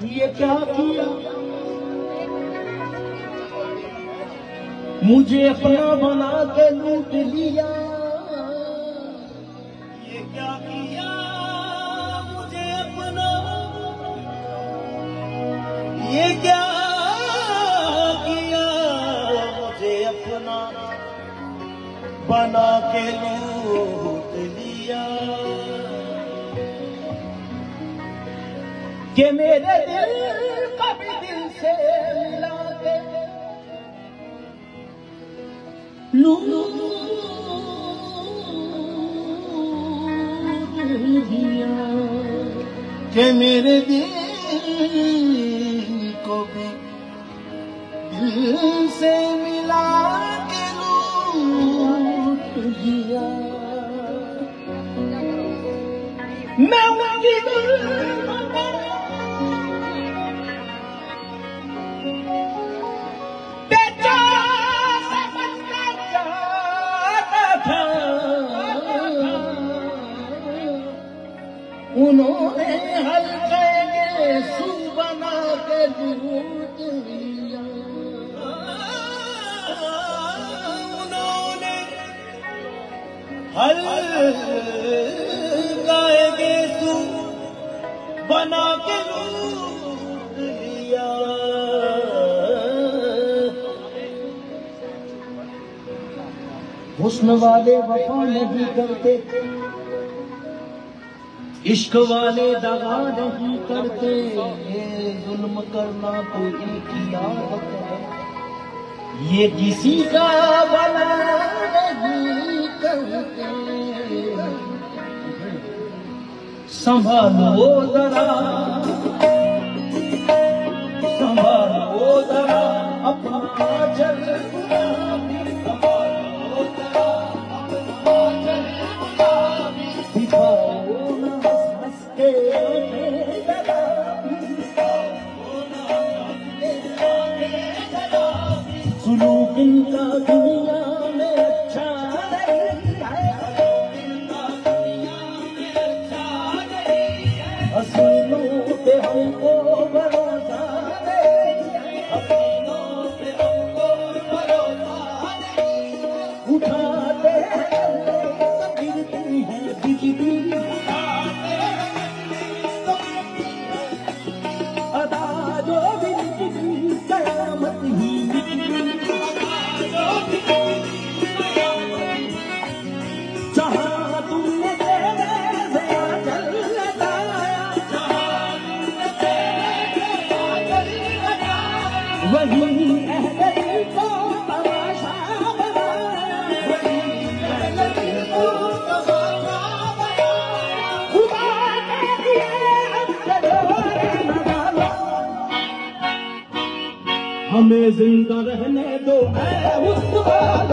یہ کیا کیا؟ مجھے اپنا بنا کے لوٹ لیا۔ یہ کیا کیا؟ مجھے اپنا یہ کیا کیا؟ مجھے اپنا بنا کے لوٹ لیا۔ کہ میرے دل کا بھی دل سے ملا کے لوٹ دیا کہ میرے دل کو بھی دل سے ملا کے لوٹ دیا میں انہوں نے ہلکے کے سو بنا کے لیا۔ انہوں نے گائے گے تو بنا کے لوٹ لیا۔ حسن والے وفا نہیں کرتے۔ عشق والے دغا نہیں کرتے، ظلم کرنا تو ان کی عادت ہے یہ کسی کا بنا نہیں کرتے۔ سنبھالو ذرا۔ انت دنيا وہی اہل دل کو تماشا بنایا خدا کے لیے اندر نہ ڈالو ہمیں زندہ رہنے دو اے حسن والو کالی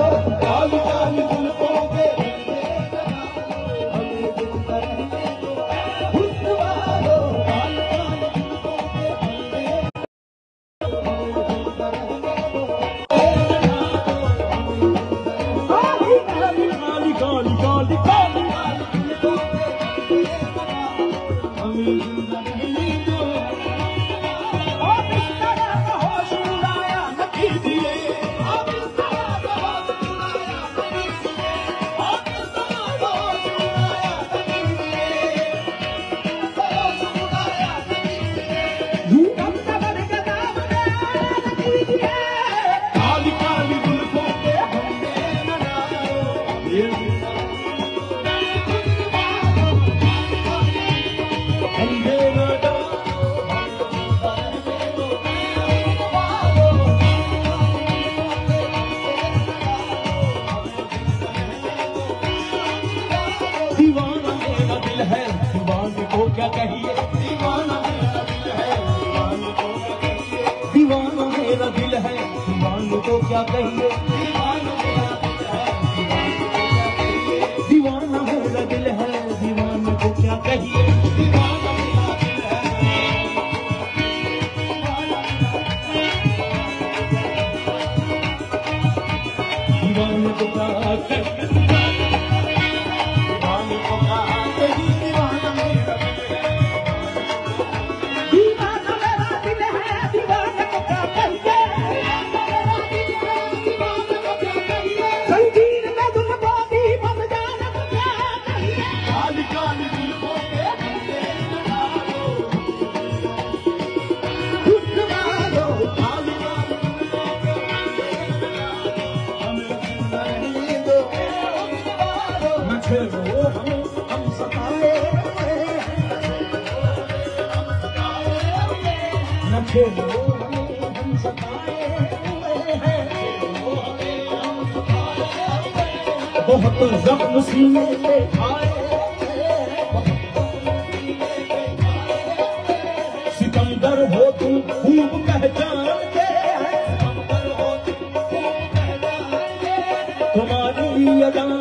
کیا کہیے دیوانہ ہو دل ہے دیوانہ کو کیا کہیے؟ بہت زخم سینے آئے سکندر ہو تم خوب پہچانتے ہیں تمہاری ادا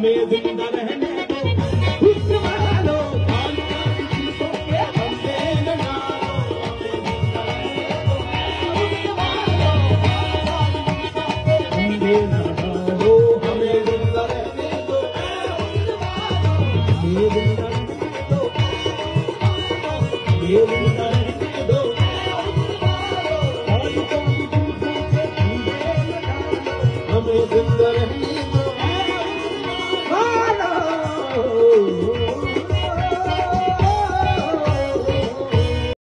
ہمیں زندہ رہنے ہمیں زندہ